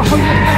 Oh, yeah.